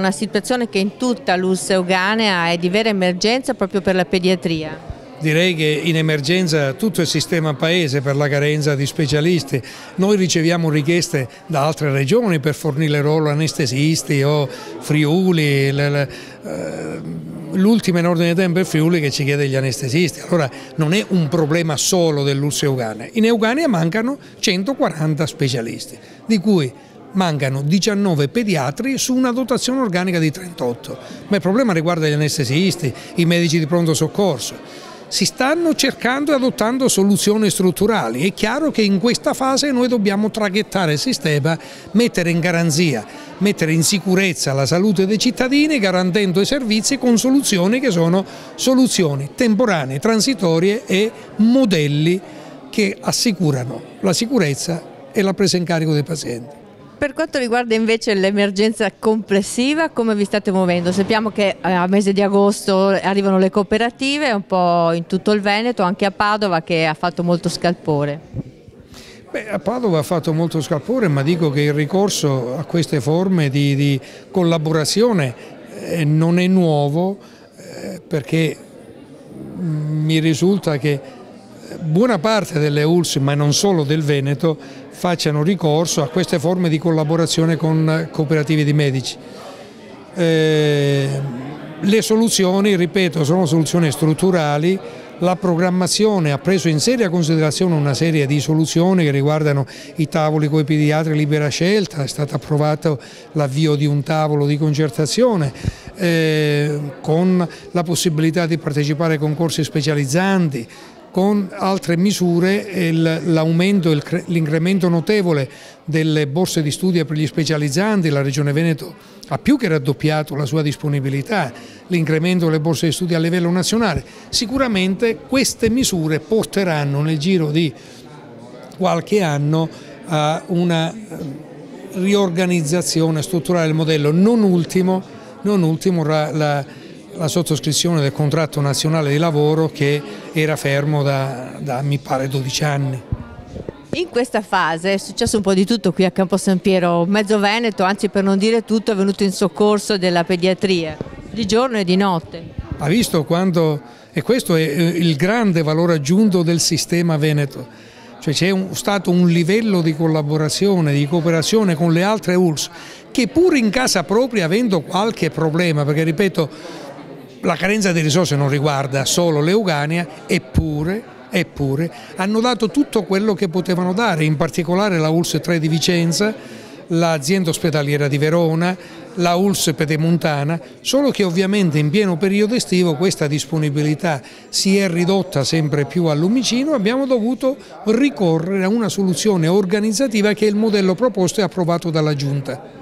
Una situazione che in tutta l'ULS Euganea è di vera emergenza proprio per la pediatria. Direi che in emergenza tutto il sistema paese per la carenza di specialisti. Noi riceviamo richieste da altre regioni per fornire loro anestesisti o Friuli, eh, l'ultima in ordine di tempo è Friuli che ci chiede gli anestesisti. Allora non è un problema solo dell'ULS Euganea. In Euganea mancano 140 specialisti, di cui mancano 19 pediatri su una dotazione organica di 38, ma il problema riguarda gli anestesisti, i medici di pronto soccorso. Si stanno cercando e adottando soluzioni strutturali. È chiaro che in questa fase noi dobbiamo traghettare il sistema, mettere in garanzia, mettere in sicurezza la salute dei cittadini garantendo i servizi con soluzioni che sono soluzioni temporanee, transitorie e modelli che assicurano la sicurezza e la presa in carico dei pazienti. Per quanto riguarda invece l'emergenza complessiva, come vi state muovendo? Sappiamo che eh, a mese di agosto arrivano le cooperative, un po' in tutto il Veneto, anche a Padova che ha fatto molto scalpore. Beh, a Padova ha fatto molto scalpore, ma dico che il ricorso a queste forme di, di collaborazione eh, non è nuovo eh, perché mm, mi risulta che buona parte delle ULS, ma non solo del Veneto, facciano ricorso a queste forme di collaborazione con cooperative di medici. Eh, le soluzioni, ripeto, sono soluzioni strutturali, la programmazione ha preso in seria considerazione una serie di soluzioni che riguardano i tavoli con i pediatri libera scelta, è stato approvato l'avvio di un tavolo di concertazione eh, con la possibilità di partecipare ai concorsi specializzanti, con altre misure l'aumento, l'incremento notevole delle borse di studio per gli specializzanti, la Regione Veneto ha più che raddoppiato la sua disponibilità, l'incremento delle borse di studio a livello nazionale, sicuramente queste misure porteranno nel giro di qualche anno a una eh, riorganizzazione strutturale del modello, non ultimo, non ultimo la, la la sottoscrizione del contratto nazionale di lavoro che era fermo da, da mi pare 12 anni. In questa fase è successo un po' di tutto qui a Campo San Piero, mezzo Veneto, anzi per non dire tutto, è venuto in soccorso della pediatria, di giorno e di notte. Ha visto quando, e questo è eh, il grande valore aggiunto del sistema Veneto, cioè c'è stato un livello di collaborazione, di cooperazione con le altre ULS che pur in casa propria avendo qualche problema, perché ripeto la carenza di risorse non riguarda solo l'Eugania, eppure, eppure hanno dato tutto quello che potevano dare, in particolare la ULS 3 di Vicenza, l'azienda ospedaliera di Verona, la ULS Pedemontana, solo che ovviamente in pieno periodo estivo questa disponibilità si è ridotta sempre più al lumicino, abbiamo dovuto ricorrere a una soluzione organizzativa che è il modello proposto e approvato dalla Giunta.